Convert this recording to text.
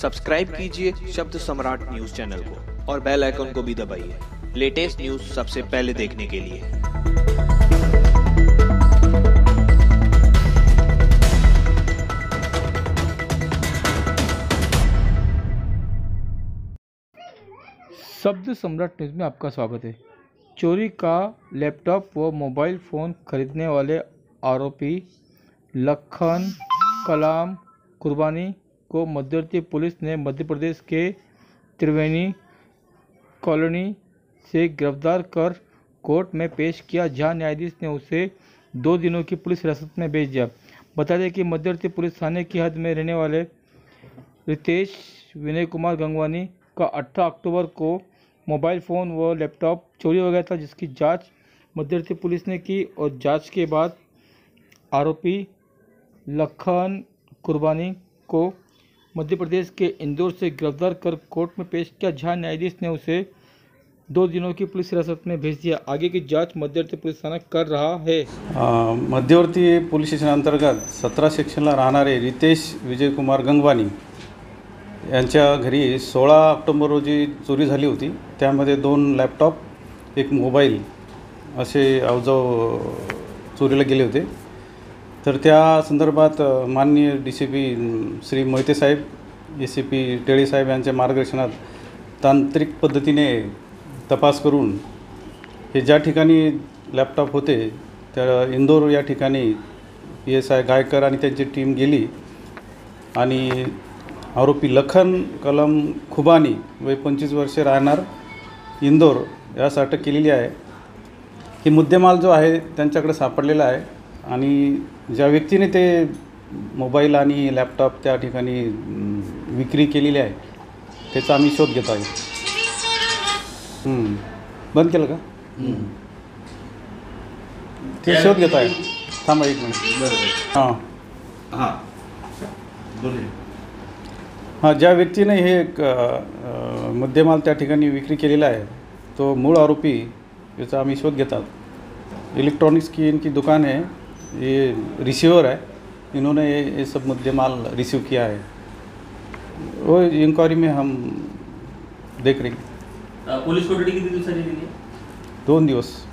Subscribe कीजिए शब्द सम्राट news channel को और बेल आइकन को भी दबाइए। लेटेस्ट न्यूज़ सबसे पहले देखने के लिए। शब्द सम्राट न्यूज़ में आपका स्वागत है। चोरी का लैपटॉप व मोबाइल फ़ोन खरीदने वाले आरोपी लखन कलाम कुर्बानी को मध्यवर्ती पुलिस ने मध्य प्रदेश के त्रिवेणी कॉलोनी से गिरफ़्तार कर कोर्ट में पेश किया। जहाँ न्यायाधीश ने उसे दो दिनों की पुलिस हिरासत में भेज दिया। बता दें कि मध्यवर्ती पुलिस थाने की हद में रहने वाले रितेश विनय कुमार गंगवानी का 18 अक्टूबर को मोबाइल फ़ोन व लैपटॉप चोरी हो गया था, जिसकी जाँच मध्यवर्ती पुलिस ने की और जाँच के बाद आरोपी लखन कुर्बानी को मध्य प्रदेश के इंदौर से गिरफ्तार कर कोर्ट में पेश किया जहां न्यायाधीश ने उसे दो दिनों की पुलिस हिरासत में भेज दिया। आगे की जांच मध्यवर्ती पुलिस थाना कर रहा है। मध्यवर्ती पोलीस स्टेशन अंतर्गत सतरा सेक्शनला राहणारे रितेश विजयकुमार गंगवानी यांच्या घरी सोळा ऑक्टोबर रोजी चोरी झाली होती. त्यामध्ये दोन लॅपटॉप एक मोबाईल असे अवजाव चोरीला गेले होते. तर त्या संदर्भात माननीय D C P Shri Mohite Saheb A C P Tele साहेब यांच्या मार्गदर्शनात तांत्रिक पद्धतीने तपास करून हे ज्या ठिकाणी लॅपटॉप होते त्या इंदोर या ठिकाणी पी एस आय गायकर आणि त्यांची टीम गेली आणि आरोपी लखन कलम खुबानी वय पंचवीस वर्षे राहणार इंदोर यास अटक केलेली आहे. की मुद्देमाल जो आहे त्यांच्याकडे सापडलेला आहे. आणि ज्या व्यक्तीने ते मोबाईल आणि लॅपटॉप त्या ठिकाणी विक्री केलेली आहे त्याचा आम्ही शोध घेत आहे. बंद केलं का? ते शोध घेत आहे. थांबा एक मिनिट. हां. हां. बोले हां ज्या व्यक्तीने हे मुद्देमाल त्या ठिकाणी विक्री केलेला है तो मूळ आरोपी याचा आम्ही शोध घेतात. इलेक्ट्रॉनिक्स की इनकी दुकान है ये रिसीवर है। इन्होंने ये, ये सब मुद्देमाल रिसीव किया है। वो इंक्वायरी में हम देख रहे हैं। पोलीस कोठडी किती दिवसांनी दिली दोन दिवस।